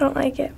don't like it.